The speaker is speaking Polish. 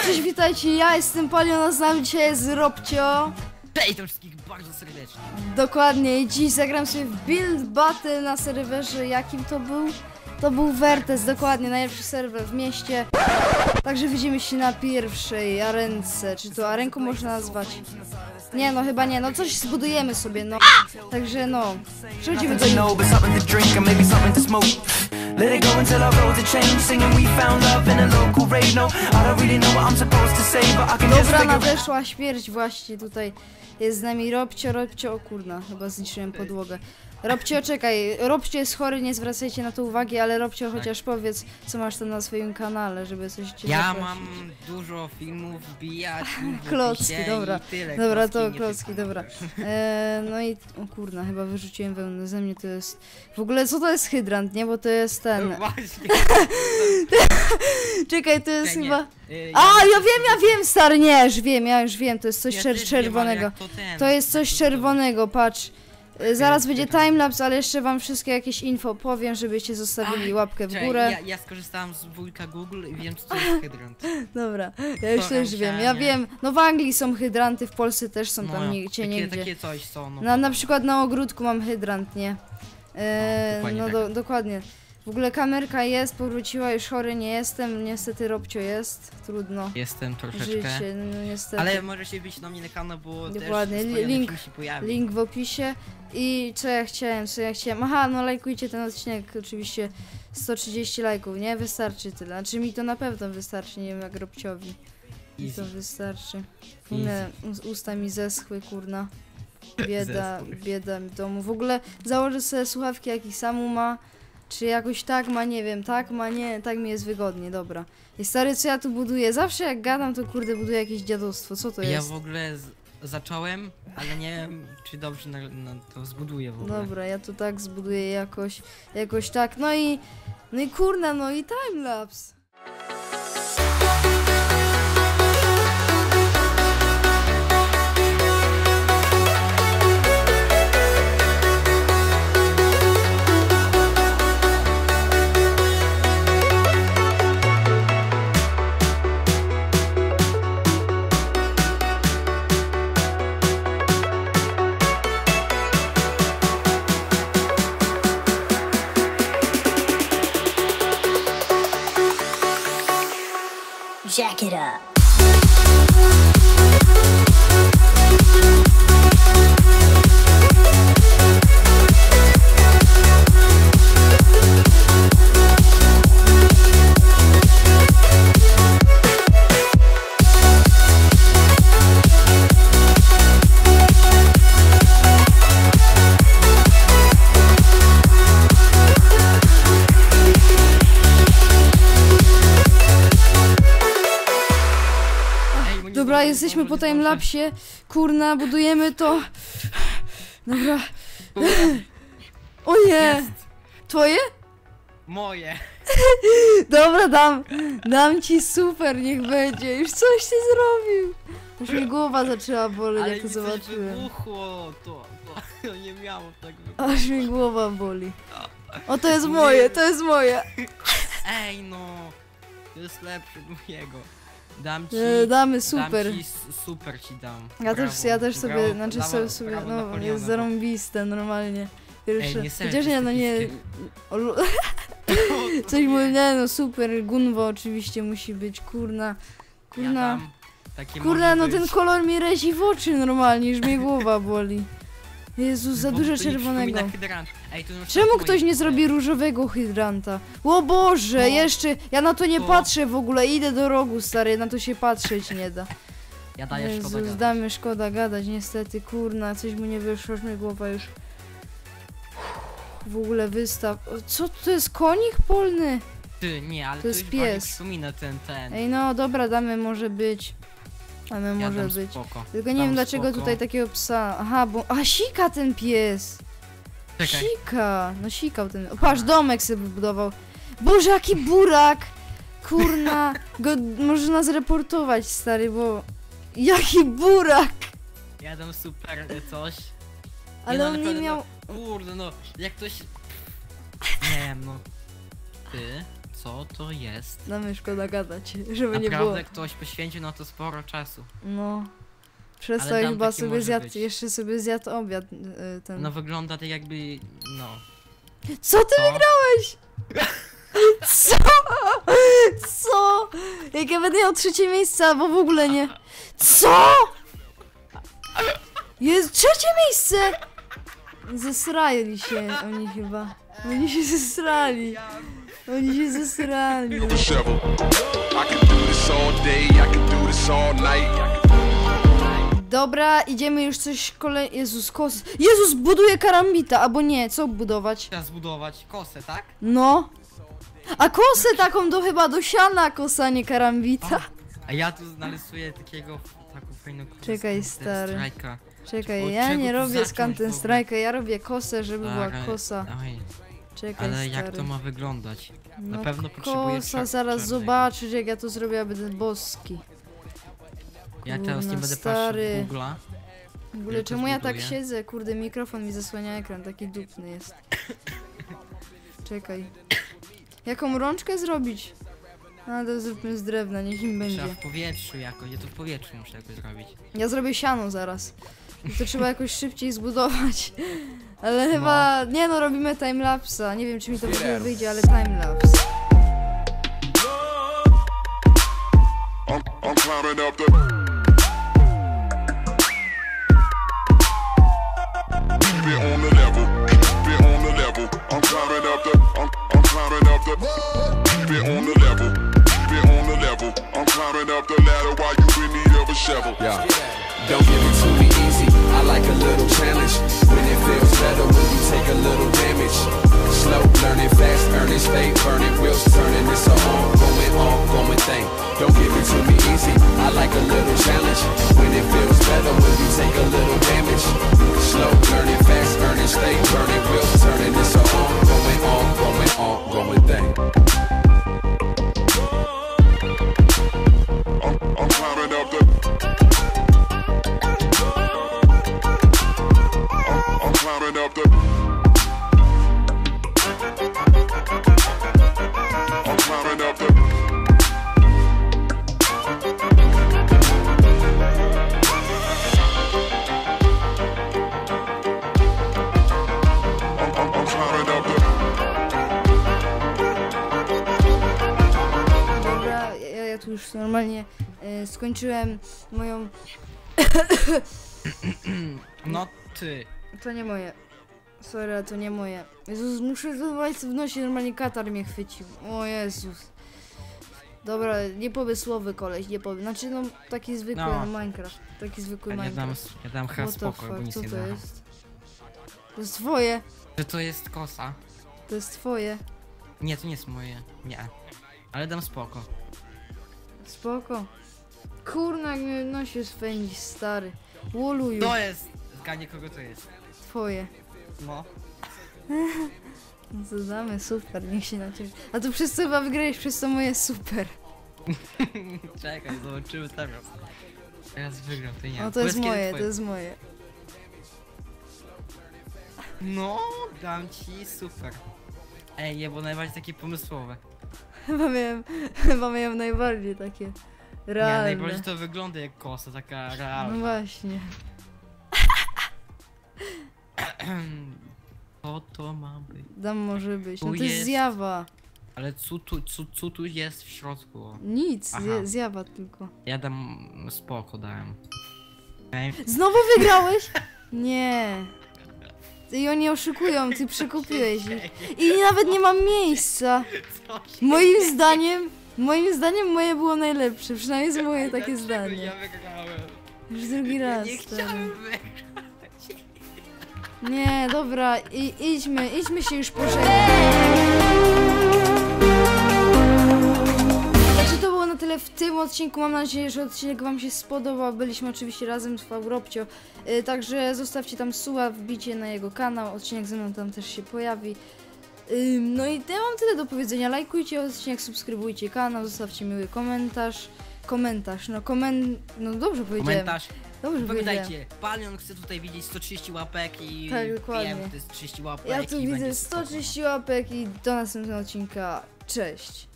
cześć, witajcie, ja jestem Palion, a z nami dzisiaj jest Robcio. Cześć to wszystkich bardzo serdecznie. Dokładnie, i dziś zagram sobie w Build Battle na serwerze, jakim to był? To był Vertes, dokładnie, najlepszy serwer w mieście. Także widzimy się na pierwszej arence, czy to arenką można nazwać? Nie, no chyba nie, no coś zbudujemy sobie, no. Także no, przechodzimy do Let it go until our roads are changed. Singing we found love in a local rave. No, I don't really know what I'm supposed to say, but I can just Dobra, figure nadeszła śmierć właśnie tutaj. Jest z nami Robcio, Robcio, o kurna, chyba zniszczyłem podłogę. Robcio, czekaj, Robcio jest chory, nie zwracajcie na to uwagi, ale Robcio chociaż powiedz, co masz tam na swoim kanale, żeby coś cię Ja zaprosić. mam dużo filmów, w Klocki, dobra. Tyle, Dobra, klocki, to klocki, dobra. E, no i, o kurna, chyba wyrzuciłem wełnę ze mnie, to jest... W ogóle, co to jest hydrant, nie? Bo to jest ten... No Właśnie. Czekaj, to jest nie. chyba... Y, A, ja wiem, ja wiem, stary, nie, już wiem, ja już wiem, to jest coś ja czer też wiem, ale czerwonego. jak to, ten, To jest coś czerwonego, patrz. Y, Zaraz będzie timelapse, ale jeszcze wam wszystkie jakieś info powiem, żebyście zostawili Ach, łapkę w Czekaj, górę. Ja, ja skorzystałem z wujka Google i wiem co to jest hydrant. Dobra, ja już To też tam wiem. Ja wiem, no w Anglii są hydranty, w Polsce też są tam No, nigdzie, takie, niegdzie. takie coś są. No, Na, na przykład na ogródku mam hydrant, nie? E, dokładnie no tak. do, dokładnie. W ogóle kamerka jest, powróciła, już chory nie jestem, niestety Robcio jest, trudno. Jestem troszeczkę. Życie, no niestety. Ale możecie być na mnie na kanał, bo Dokładnie, też link- się pojawi. Link w opisie. I co ja chciałem, co ja chciałem. Aha, no lajkujcie ten odcinek, oczywiście 130 lajków, nie? Wystarczy tyle. Znaczy mi to na pewno wystarczy, nie wiem jak Robciowi. Mi to Easy. wystarczy. Us- usta mi zeschły, kurna. Bieda, bieda w domu. W ogóle założę sobie słuchawki, jakich samu ma. Czy jakoś tak ma, nie wiem, tak ma, nie, tak mi jest wygodnie, dobra. I stary, co ja tu buduję? Zawsze jak gadam, to kurde buduję jakieś dziadostwo, co to Ja jest? w ogóle zacząłem, ale nie wiem czy dobrze na, na to zbuduję w ogóle. Dobra, ja to tak zbuduję jakoś, jakoś tak. No i, no i kurna, no i timelapse. Dobra, jesteśmy po timelapsie. Kurna, budujemy to. Dobra. O nie! Twoje? Moje. Dobra, dam. Dam ci super, niech będzie. Już coś ty zrobił. Już mi głowa zaczęła boleć, Ale jak to mi coś zobaczyłem. wybuchło, to, to nie miało tak wybuchać. Aż mi głowa boli. O, to jest moje, to jest moje. Ej no, to jest lepszy od mojego. Dam ci, E, Damy super. Dam ci, super ci dam. Ja też, Brawo, ja też sobie, brawo, znaczy brawo, sobie, sobie no jest zarąbiste normalnie. Pierwsze. Ej, nie Chociaż jest no nie, o, coś mówię, nie no super, Gunwo oczywiście musi być, kurna, Ja kurna, takie kurna, no być. ten kolor mi rezi w oczy normalnie, już mnie głowa boli. Jezus, za dużo czerwonego. Ej, Czemu ktoś nie zrobi różowego hydranta? O Boże, No. jeszcze, ja na to nie patrzę w ogóle, idę do rogu, stary, na to się patrzeć nie da. Ja daję szkoda Jezus, gadać. damy szkoda gadać, niestety, kurna, coś mu nie wyszło, już mnie głowa już... W ogóle wystaw... O, Co to jest konik polny? Ty, nie, ale To jest pies. przypomina ten, ten. Ej no, dobra, damy może być. Damy ja może dam być. spoko. Tylko nie dam wiem dlaczego spoko. tutaj takiego psa... Aha, bo... A, sika ten pies! Czekaj, Sika! No sikał ten... O, patrz, domek sobie wybudował. Boże, jaki burak! Kurna, go można zreportować, stary, bo... Jaki burak! ja dam super e, coś. Ale no, on nie naprawdę, miał... No, kurde, no, jak ktoś... Nie wiem, no. Ty, co to jest? Na mnie szkoda gadać, żeby nie było. Naprawdę ktoś poświęcił na to sporo czasu. No. Przez to chyba sobie zjadł, być. jeszcze sobie zjadł obiad y, ten. No wygląda tak jakby, no. Co ty Co? wygrałeś? Co? Co? Jak ja będę miał trzecie miejsce, albo w ogóle nie. Co? Jest trzecie miejsce! Zesrali się oni chyba. Oni się zesrali. Oni się zesrali. Dobra, idziemy już coś kolej... Jezus, kos... Jezus, buduje karambita, albo nie, co budować? Trzeba zbudować kosę, tak? No. A kosę taką do chyba do siana kosa, nie karambita. A ja tu narysuję takiego, taką fajną kosę. Czekaj, stary. Strajka. Czekaj, Od ja nie robię ogóle? Strike'a, ja robię kosę, żeby była Tak, ale- kosa. Oj, Czekaj, ale jak stary. to ma wyglądać? No, Na pewno potrzebuję kosa, zaraz czarnego. zobaczysz jak ja to zrobię, a będę boski. Ja teraz nie Kurna, będę stary. patrzył w Google'a. W ogóle czemu ja tak siedzę? Kurde, mikrofon mi zasłania ekran, taki dupny jest. Czekaj. Jaką rączkę zrobić? A, to zróbmy z drewna, niech im Trzeba będzie. w powietrzu jakoś, ja to w powietrzu muszę jakoś zrobić. Ja zrobię siano zaraz. I To trzeba jakoś szybciej zbudować. Ale No. chyba... Nie no, robimy timelapsa. Nie wiem, czy mi to w ogóle wyjdzie, ale timelapse. I'm, I'm Yeah. Don't give it to me easy. I like a little challenge. When it feels better skończyłem moją... No ty. To nie moje. Sorry, to nie moje. Jezus, muszę zadawać w nosie, normalnie katar mnie chwycił. O Jezus. Dobra, niepomysłowy koleś, nie powiem. Znaczy no, taki zwykły No. Minecraft. Taki zwykły Ja dam, Minecraft. ja dam chyba What the spokój, bo fuck, nic co nie to dam. jest? To jest twoje, Że to jest kosa? to jest twoje. Nie, to nie jest moje. Nie. Ale dam spoko. Spoko. Kurna, jak mnie nosi swędzi, stary. Woluju, To jest! Zgadnie kogo to jest. twoje. No. No co damy, super, niech się na ciebie... A to przez co chyba wygrałeś, przez to moje super. Czekaj, zobaczymy teraz. Teraz wygram, to nie. O, to jest Powiedz, kiedy moje, to twoje. jest moje. No, dam ci super. Ej, nie, bo najbardziej takie pomysłowe. Chyba miałem, chyba miałem najbardziej takie Nie, realne. najbardziej to wygląda jak kosa, taka No realna. właśnie. Co to ma być? Dam może być. No to jest zjawa. Ale co tu, co, co tu jest w środku? Nic, Aha. zjawa tylko. Ja dam spoko, dałem. Ej, Znowu wygrałeś? Nie. I oni oszukują, ty przekupiłeś ich. I nawet nie mam miejsca. Moim zdaniem, moim zdaniem moje było najlepsze. Przynajmniej jest moje takie zdanie. Ja wygrałem. Już drugi raz. Nie stary. chciałem wygrać. Nie, dobra, i, idźmy, idźmy się już pożegnać. Także to było na tyle w tym odcinku. Mam nadzieję, że odcinek Wam się spodobał. Byliśmy oczywiście razem z Faurobcio. Yy, także zostawcie tam suba, wbicie na jego kanał. Odcinek ze mną tam też się pojawi. No i ja mam tyle do powiedzenia. Lajkujcie odcinek, subskrybujcie kanał, zostawcie miły komentarz. Komentarz, no koment... No dobrze powiedziałem. Komentarz. Dobrze. Pamiętajcie, Palion chce tutaj widzieć 130 łapek i Tak, dokładnie. wiem, to jest 30 łapek Ja tu widzę spoko. 130 łapek i do następnego odcinka. Cześć!